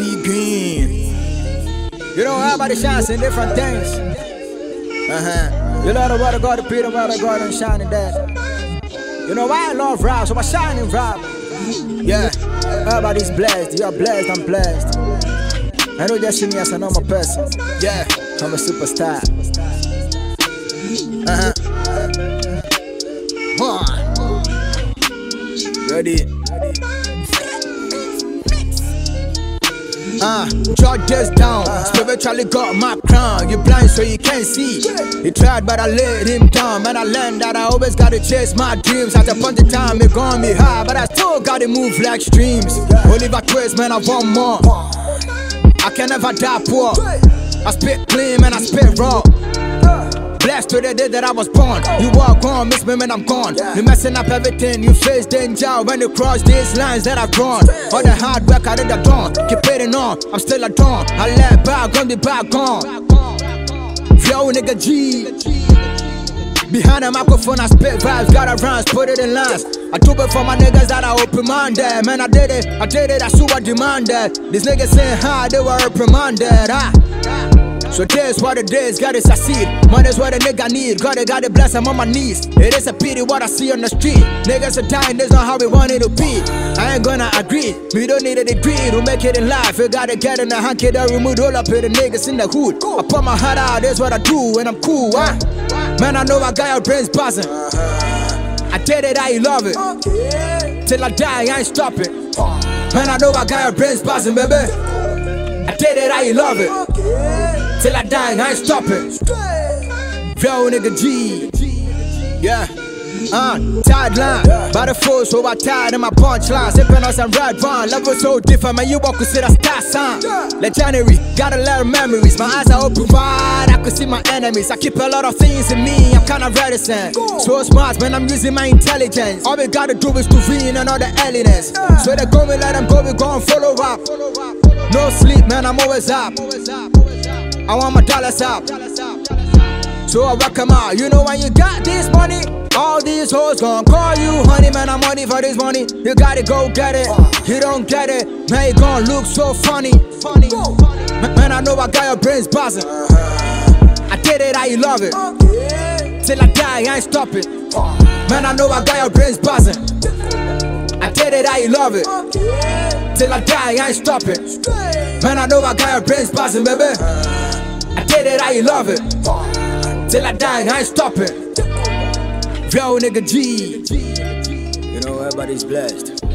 T Green. You know, everybody shines in different things. Uh huh. You know the word of God, the Peter, word of God, and shining that. You know I love rap, so I shine in rap. Yeah, everybody's blessed. You're blessed, I'm blessed. I don't just see me as a normal person. Yeah, I'm a superstar. Uh huh. Ready? Uh, jot this down. Spiritually got my crown. You blind so you can't see. He tried, but I let him down. Man, I learned that I always gotta chase my dreams. At a point in time, it got me high, but I still gotta move like streams. Oliver Twist, man, I want more. I can never die poor. I spit clean, man, I spit raw. Blessed to the day that I was born. You walk on, miss me when I'm gone. You messing up everything, you face danger when you cross these lines that I've drawn. All the hard work I did, I done. Keep putting on, I'm still a dawn. I let back on the back on. Flow nigga G. Behind the microphone, I spit vibes, gotta rhymes, put it in lines. I do it for my niggas that are open minded. Man, I did it, I did it, I super demanded. These niggas saying hi, they were reprimanded. Ah. So this what it is, gotta succeed. Money's what a nigga need, gotta gotta bless, I'm on my knees. It is a pity what I see on the street. Niggas are dying, that's not how we want it to be. I ain't gonna agree, we don't need a degree to make it in life. You gotta get in the hanky, that remove all up here, the niggas in the hood. I put my heart out, that's what I do, and I'm cool, huh? Man, I know I got your brains buzzing. I did it, I love it. Till I die, I ain't stopping. Man, I know I got your brains buzzing, baby. I did it, I love it. Till I die, I ain't stopping. Yo, nigga G. Yeah. Uh, tired line, by the fool, so I tired in my punchline. Sipping on some red wine, level so different, man. You walk to see the star sign. Legendary, got a lot of memories. My eyes are open wide, I could see my enemies. I keep a lot of things in me, I'm kinda reticent. So smart, man, I'm using my intelligence. All we gotta do is to win the aliens. So they go, we let them go, we go and follow up. No sleep, man, I'm always up always up always up. I want my dollars up. So I rock 'em out. You know when you got this money, all these hoes gon' call you honey. Man, I'm money for this money. You gotta go get it. You don't get it, man, you gon' look so funny. Man, man, I know I got your brains buzzing. I did it, I love it. Till I die, I ain't stopping. Man, I know I got your brains buzzing. I did it, I love it. Till I die, I ain't stopping. Man, I know I got your brains buzzing, baby. I it, love it. Till I die, I ain't stopping. Yo, nigga G. You know, everybody's blessed.